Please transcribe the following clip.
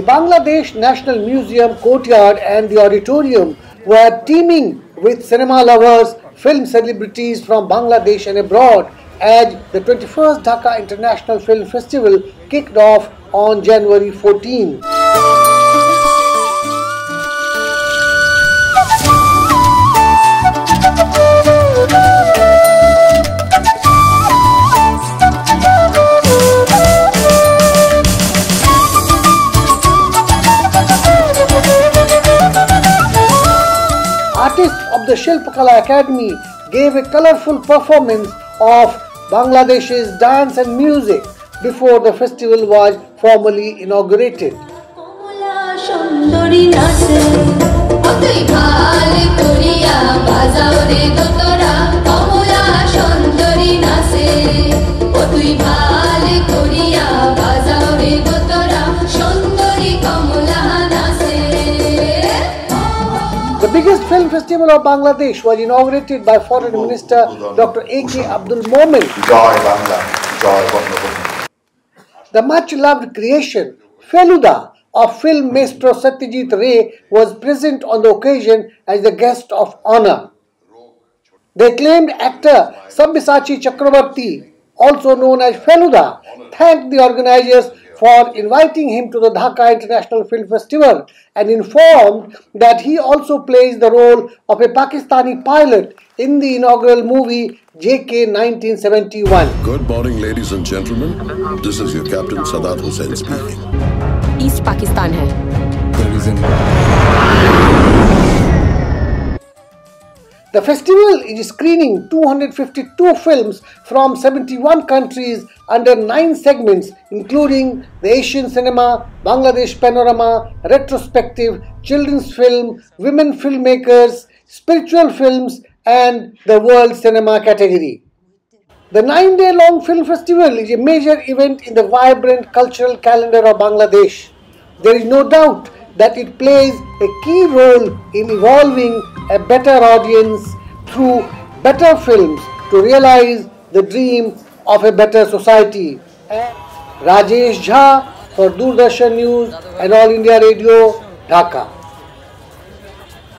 The Bangladesh National Museum courtyard and the auditorium were teeming with cinema lovers, film celebrities from Bangladesh and abroad as the 21st Dhaka International Film Festival kicked off on January 14. Artists of the Shilpakala Academy gave a colorful performance of Bangladesh's dance and music before the festival was formally inaugurated. The biggest film festival of Bangladesh was inaugurated by Foreign Minister Dr. A.K. Abdul Momen. The much loved creation, Feluda, of film maestro Satyajit Ray was present on the occasion as the guest of honor. The acclaimed actor Sabyasachi Chakrabarti, also known as Feluda, thanked the organizers for inviting him to the Dhaka International Film Festival and informed that he also plays the role of a Pakistani pilot in the inaugural movie JK 1971. Good morning, ladies and gentlemen. This is your captain Sadat Hussain speaking. East Pakistan hai. There is an The festival is screening 252 films from 71 countries under 9 segments including the Asian cinema, Bangladesh panorama, retrospective, children's film, women filmmakers, spiritual films and the world cinema category. The nine day long film festival is a major event in the vibrant cultural calendar of Bangladesh. There is no doubt that it plays a key role in evolving a better audience through better films to realize the dream of a better society. Rajesh Jha for Doordarshan News and All India Radio, Dhaka.